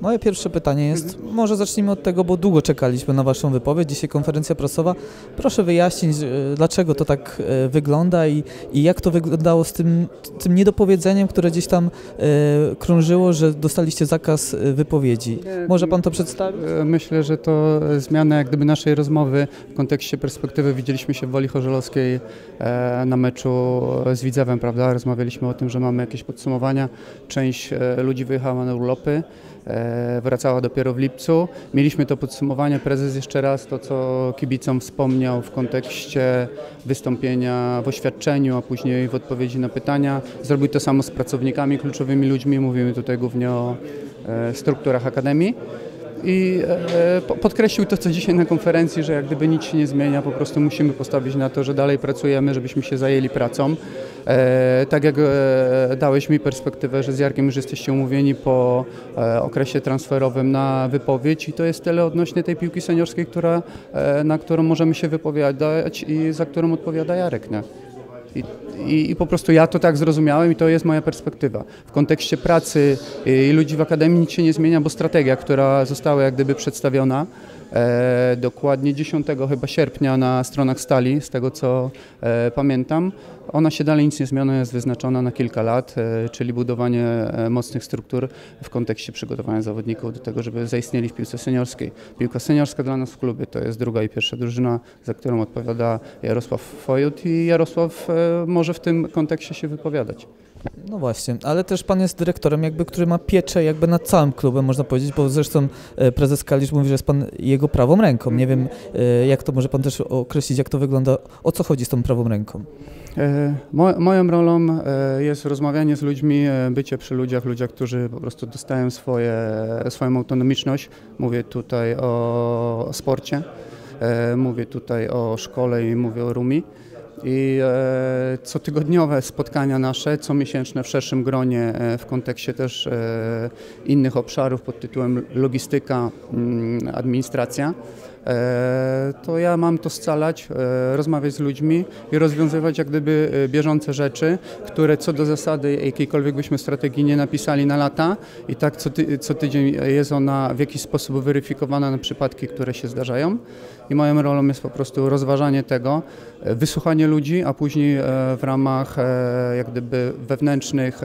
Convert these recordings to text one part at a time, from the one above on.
Moje pierwsze pytanie jest, może zacznijmy od tego, bo długo czekaliśmy na Waszą wypowiedź, dzisiaj konferencja prasowa. Proszę wyjaśnić, e, dlaczego to tak e, wygląda i, i jak to wyglądało z tym, tym niedopowiedzeniem, które gdzieś tam e, krążyło, że dostaliście zakaz wypowiedzi. Może Pan to przedstawić? Myślę, że to zmiana jak gdyby naszej rozmowy w kontekście perspektywy. Widzieliśmy się w Woli Chorzelowskiej na meczu z Widzewem, prawda? Rozmawialiśmy o tym, że mamy jakieś podsumowania. Część ludzi wyjechała na urlopy, wracała dopiero w lipcu. Mieliśmy to podsumowanie. Prezes jeszcze raz to, co kibicom wspomniał w kontekście wystąpienia w oświadczeniu, a później w odpowiedzi na pytania. Zrobił to samo z pracownikami, kluczowymi ludźmi. Mówimy tutaj głównie o e, strukturach Akademii. I e, po- podkreślił to, co dzisiaj na konferencji, że jak gdyby nic się nie zmienia, po prostu musimy postawić na to, że dalej pracujemy, żebyśmy się zajęli pracą. E, tak jak e, dałeś mi perspektywę, że z Jarkiem już jesteście umówieni po e, okresie transferowym na wypowiedź i to jest tyle odnośnie tej piłki seniorskiej, która, e, na którą możemy się wypowiadać i za którą odpowiada Jarek. Nie? I, i, I po prostu ja to tak zrozumiałem i to jest moja perspektywa. W kontekście pracy i ludzi w Akademii nic się nie zmienia, bo strategia, która została jak gdyby przedstawiona e, dokładnie 10 chyba sierpnia na stronach Stali, z tego co e, pamiętam, ona się dalej nic nie zmienia, jest wyznaczona na kilka lat, e, czyli budowanie e, mocnych struktur w kontekście przygotowania zawodników do tego, żeby zaistnieli w piłce seniorskiej. Piłka seniorska dla nas w klubie to jest druga i pierwsza drużyna, za którą odpowiada Jarosław Fojut i Jarosław e, może w tym kontekście się wypowiadać. No właśnie, ale też Pan jest dyrektorem, jakby, który ma pieczę jakby nad całym klubem, można powiedzieć, bo zresztą e, prezes Kalisz mówi, że jest Pan jego prawą ręką. Nie wiem, e, jak to może Pan też określić, jak to wygląda, o co chodzi z tą prawą ręką. E, Mo, moją rolą jest rozmawianie z ludźmi, bycie przy ludziach, ludziach, którzy po prostu dostają swoje, swoją autonomiczność. Mówię tutaj o sporcie, mówię tutaj o szkole i mówię o Rumi. I e, cotygodniowe spotkania nasze, comiesięczne w szerszym gronie e, w kontekście też e, innych obszarów pod tytułem logistyka, mm, administracja. E, to ja mam to scalać, e, rozmawiać z ludźmi i rozwiązywać jak gdyby e, bieżące rzeczy, które co do zasady jakiejkolwiek byśmy strategii nie napisali na lata i tak co, ty, co tydzień jest ona w jakiś sposób weryfikowana na przypadki, które się zdarzają. I moją rolą jest po prostu rozważanie tego, wysłuchanie ludzi, a później w ramach jak gdyby wewnętrznych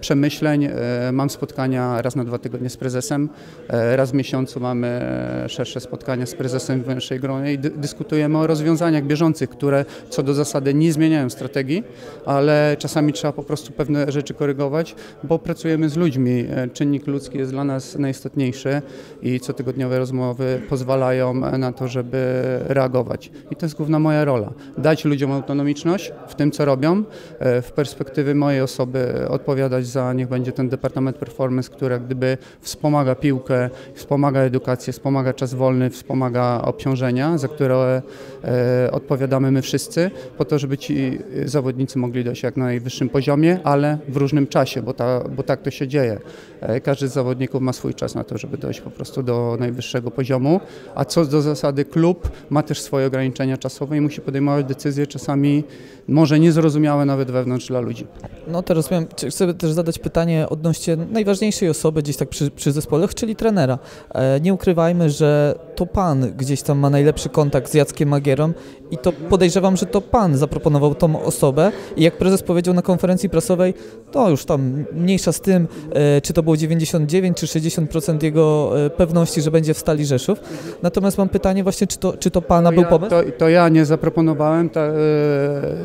przemyśleń mam spotkania raz na dwa tygodnie z prezesem, raz w miesiącu mamy szersze spotkania z prezesem w większej gronie i dy, dyskutujemy o rozwiązaniach bieżących, które co do zasady nie zmieniają strategii, ale czasami trzeba po prostu pewne rzeczy korygować, bo pracujemy z ludźmi. E, Czynnik ludzki jest dla nas najistotniejszy i cotygodniowe rozmowy pozwalają na to, żeby reagować. I to jest główna moja rola. Dać ludziom autonomiczność w tym, co robią. E, W perspektywie mojej osoby odpowiadać za, niech będzie ten Departament Performance, który gdyby wspomaga piłkę, wspomaga edukację, wspomaga czas wolny, wspomaga obciążenia, za które e, odpowiadamy my wszyscy, po to, żeby ci zawodnicy mogli dojść jak na najwyższym poziomie, ale w różnym czasie, bo, ta, bo tak to się dzieje. E, Każdy z zawodników ma swój czas na to, żeby dojść po prostu do najwyższego poziomu, a co do zasady klub ma też swoje ograniczenia czasowe i musi podejmować decyzje czasami może niezrozumiałe nawet wewnątrz dla ludzi. No miałem, czy- chcę też zadać pytanie odnośnie najważniejszej osoby gdzieś tak przy, przy zespole, czyli trenera. E, nie ukrywajmy, że to Pan gdzieś tam ma najlepszy kontakt z Jackiem Magierą i to podejrzewam, że to Pan zaproponował tą osobę i jak prezes powiedział na konferencji prasowej, to już tam mniejsza z tym, e, czy to było 99 czy 60% jego e, pewności, że będzie w Stali Rzeszów. Natomiast mam pytanie właśnie, czy to, czy to Pana To był ja, pomysł? To, to ja nie zaproponowałem ta, e,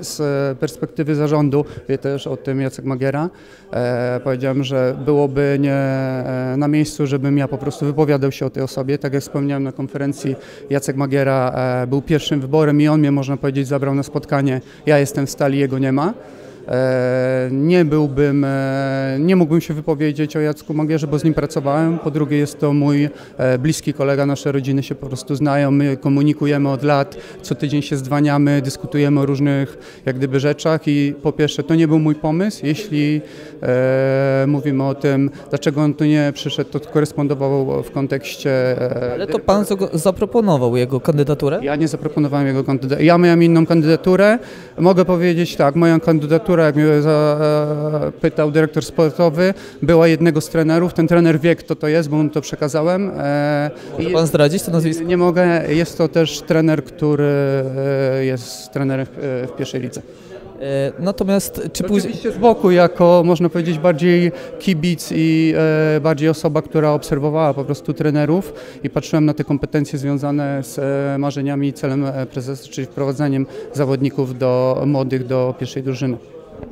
z perspektywy zarządu, wie też o tym Jacek Magiera. E, powiedziałem, że byłoby nie na miejscu, żebym ja po prostu wypowiadał się o tej osobie. Tak jak wspomniałem na konferencji, Jacek Magiera e, był pierwszym wyborem i on mnie, można powiedzieć, zabrał na spotkanie. Ja jestem w stali, jego nie ma. E, Nie byłbym, e, nie mógłbym się wypowiedzieć o Jacku Magierze, bo z nim pracowałem. Po drugie jest to mój e, bliski kolega, nasze rodziny się po prostu znają, my komunikujemy od lat, co tydzień się zdwaniamy, dyskutujemy o różnych jak gdyby rzeczach i po pierwsze to nie był mój pomysł, jeśli e, mówimy o tym, dlaczego on tu nie przyszedł, to korespondował w kontekście e, Ale to Pan zaproponował jego kandydaturę? ja nie zaproponowałem jego kandydatury. Ja miałem inną kandydaturę. Mogę powiedzieć tak, moją kandydaturę struktura, jak mnie zapytał dyrektor sportowy, była jednego z trenerów. Ten trener wie, kto to jest, bo mu to przekazałem. E, Może pan zdradzić to nazwisko? Nie mogę. Jest to też trener, który e, jest trenerem w pierwszej lidze. E, natomiast czy później... Oczywiście z boku, jako można powiedzieć bardziej kibic i e, bardziej osoba, która obserwowała po prostu trenerów i patrzyłem na te kompetencje związane z e, marzeniami i celem e, prezesa, czyli wprowadzeniem zawodników do młodych do pierwszej drużyny.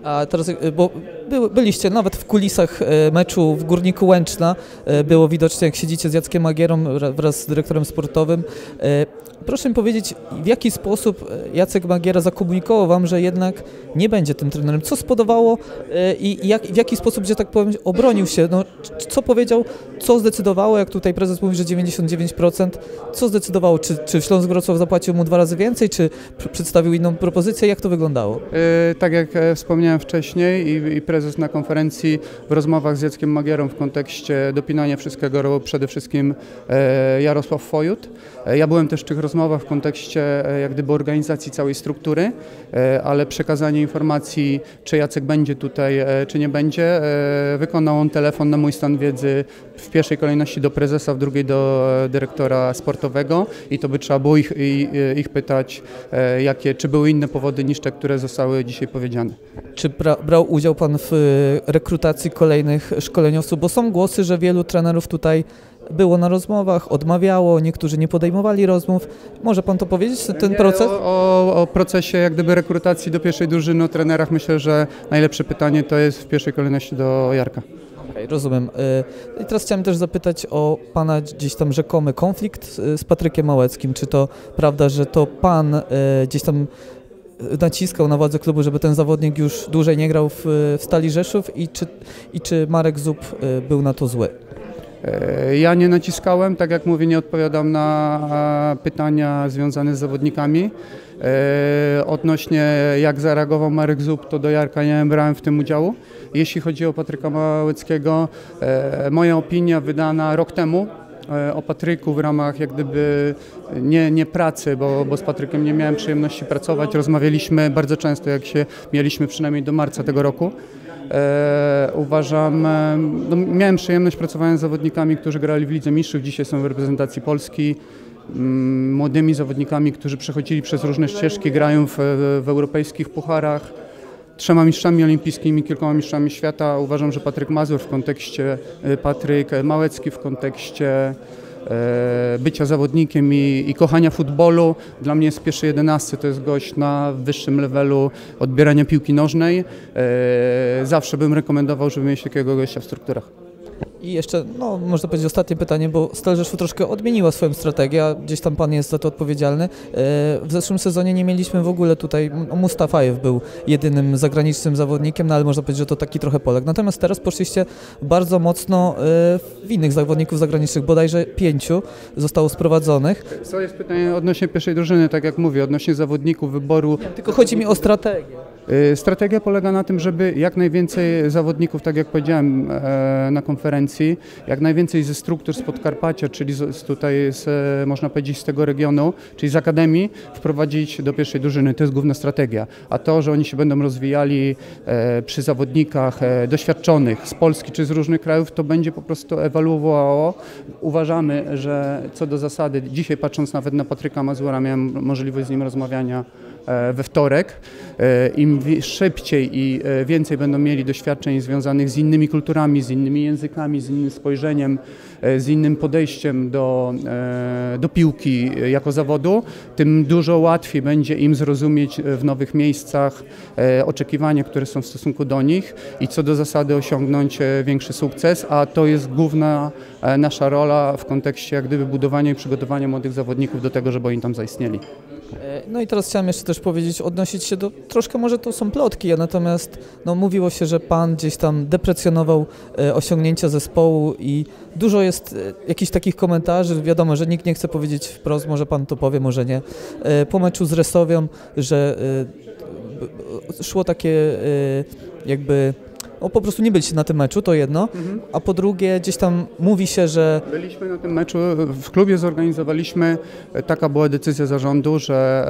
A teraz, e, bo by, byliście nawet w kulisach meczu w Górniku Łęczna, było widoczne jak siedzicie z Jackiem Magierą wraz z dyrektorem sportowym. Proszę mi powiedzieć, w jaki sposób e, Jacek Magiera zakomunikował Wam, że jednak nie będzie tym trenerem? Co spodobało e, i jak, w jaki sposób, że tak powiem, obronił się? No, co powiedział, co zdecydowało, jak tutaj prezes mówi, że 99%, co zdecydowało? Czy, czy Śląsk Wrocław zapłacił mu dwa razy więcej, czy przedstawił inną propozycję? Jak to wyglądało? Yy, tak jak wspomniałem wcześniej i, i, prezes na konferencji w rozmowach z Jackiem Magierą w kontekście dopinania wszystkiego robił przede wszystkim e, Jarosław Fojut. Ja byłem też w tych rozmowach rozmowa w kontekście e, jak gdyby organizacji całej struktury, e, ale przekazanie informacji, czy Jacek będzie tutaj, e, czy nie będzie, wykonał on telefon na mój stan wiedzy w pierwszej kolejności do prezesa, w drugiej do dyrektora sportowego i to by trzeba było ich, ich pytać, jakie, czy były inne powody niż te, które zostały dzisiaj powiedziane. Czy bra, brał udział Pan w rekrutacji kolejnych szkoleniowców? Bo są głosy, że wielu trenerów tutaj było na rozmowach, odmawiało, niektórzy nie podejmowali rozmów. Może pan to powiedzieć, ten nie, proces? O, o, o, procesie jak gdyby rekrutacji do pierwszej drużyny, o trenerach myślę, że najlepsze pytanie to jest w pierwszej kolejności do Jarka. Okay, rozumiem. Y, I teraz chciałem też zapytać o Pana gdzieś tam rzekomy konflikt y, z Patrykiem Małeckim. Czy to prawda, że to Pan y, gdzieś tam naciskał na władze klubu, żeby ten zawodnik już dłużej nie grał w, w Stali Rzeszów i czy, i czy Marek Zub był na to zły? E, ja nie naciskałem, tak jak mówię, nie odpowiadam na pytania związane z zawodnikami. E, odnośnie jak zareagował Marek Zub, to do Jarka nie brałem w tym udziału. Jeśli chodzi o Patryka Małeckiego, e, moja opinia wydana rok temu o Patryku w ramach jak gdyby nie, nie pracy, bo, bo z Patrykiem nie miałem przyjemności pracować. Rozmawialiśmy bardzo często, jak się mieliśmy przynajmniej do marca tego roku. E, uważam, e, no, miałem przyjemność pracowania z zawodnikami, którzy grali w Lidze Mistrzów, dzisiaj są w reprezentacji Polski, mm, młodymi zawodnikami, którzy przechodzili przez różne ścieżki, grają w, w europejskich pucharach, trzema mistrzami olimpijskimi, kilkoma mistrzami świata. Uważam, że Patryk Mazur w kontekście, e, Patryk Małecki w kontekście bycia zawodnikiem i, i, kochania futbolu. Dla mnie z pierwszej jedenastce to jest gość na wyższym levelu odbierania piłki nożnej. E, zawsze bym rekomendował, żeby mieć takiego gościa w strukturach. I jeszcze, no można powiedzieć ostatnie pytanie, bo Stal Rzeszów troszkę odmieniła swoją strategię, a gdzieś tam Pan jest za to odpowiedzialny. E, w zeszłym sezonie nie mieliśmy w ogóle tutaj, no Mustafajew był jedynym zagranicznym zawodnikiem, no ale można powiedzieć, że to taki trochę Polak. Natomiast teraz poszliście bardzo mocno e, w innych zawodników zagranicznych, bodajże pięciu zostało sprowadzonych. Co jest pytanie odnośnie pierwszej drużyny, tak jak mówię, odnośnie zawodników, wyboru. Tylko chodzi mi o strategię. E, strategia polega na tym, żeby jak najwięcej zawodników, tak jak powiedziałem na konferencji, jak najwięcej ze struktur z Podkarpacia, czyli z, tutaj z, e, można powiedzieć z tego regionu, czyli z Akademii, wprowadzić do pierwszej drużyny. To jest główna strategia. A to, że oni się będą rozwijali e, przy zawodnikach e, doświadczonych z Polski czy z różnych krajów, to będzie po prostu ewoluowało. Uważamy, że co do zasady, dzisiaj patrząc nawet na Patryka Mazura, miałem możliwość z nim rozmawiania E, we wtorek. E, Im szybciej i e, więcej będą mieli doświadczeń związanych z innymi kulturami, z innymi językami, z innym spojrzeniem, z innym podejściem do, do piłki jako zawodu, tym dużo łatwiej będzie im zrozumieć w nowych miejscach oczekiwania, które są w stosunku do nich i co do zasady osiągnąć większy sukces, a to jest główna nasza rola w kontekście jak gdyby budowania i przygotowania młodych zawodników do tego, żeby oni tam zaistnieli. No i teraz chciałem jeszcze też powiedzieć, odnosić się do, troszkę może to są plotki, natomiast no, mówiło się, że Pan gdzieś tam deprecjonował e, osiągnięcia zespołu i dużo jest e, jakichś takich komentarzy, wiadomo, że nikt nie chce powiedzieć wprost, może Pan to powie, może nie, e, po meczu z Resowią, że e, szło takie e, jakby o, po prostu nie byliście na tym meczu, to jedno, a po drugie gdzieś tam mówi się, że Byliśmy na tym meczu, w klubie zorganizowaliśmy, e, taka była decyzja zarządu, że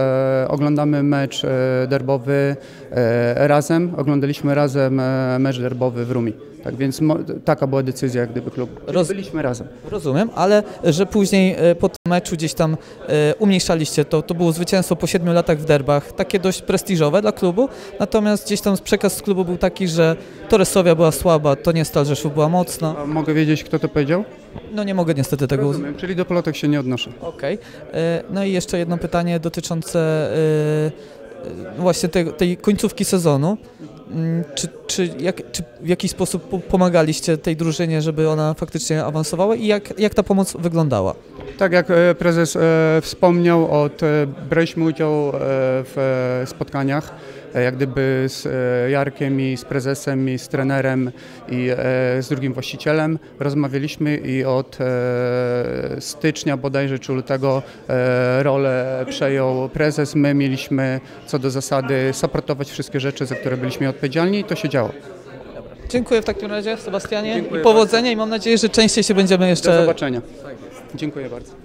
e, oglądamy mecz e, derbowy e, razem, oglądaliśmy razem e, mecz derbowy w Rumi. Tak więc taka była decyzja jak gdyby klubu. Roz- Byliśmy razem. rozumiem, ale że później e, po tym meczu gdzieś tam e, umniejszaliście to, to było zwycięstwo po siedmiu latach w derbach, takie dość prestiżowe dla klubu, natomiast gdzieś tam przekaz z klubu był taki, że Torresowia była słaba, to nie Stal Rzeszów była mocna, A mogę wiedzieć, kto to powiedział? no nie mogę niestety tego Rozumiem, czyli do plotek się nie odnoszę. Okej. E, No i jeszcze jedno pytanie dotyczące e, e, właśnie tej, końcówki sezonu. Mm, Czy, czy, jak, czy w jakiś sposób po- pomagaliście tej drużynie, żeby ona faktycznie awansowała i jak, jak ta pomoc wyglądała? Tak jak e, prezes e, wspomniał, od, e, braliśmy udział e, w e, spotkaniach, e, jak gdyby z e, Jarkiem i z prezesem i z trenerem i e, z drugim właścicielem. Rozmawialiśmy i od e, stycznia bodajże czy lutego e, rolę przejął prezes. My mieliśmy co do zasady supportować wszystkie rzeczy, za które byliśmy odpowiedzialni i to się działo. Dziękuję w takim razie, Sebastianie, Dziękuję i powodzenia i mam nadzieję, że częściej się będziemy Do jeszcze zobaczenia. Dziękuję bardzo.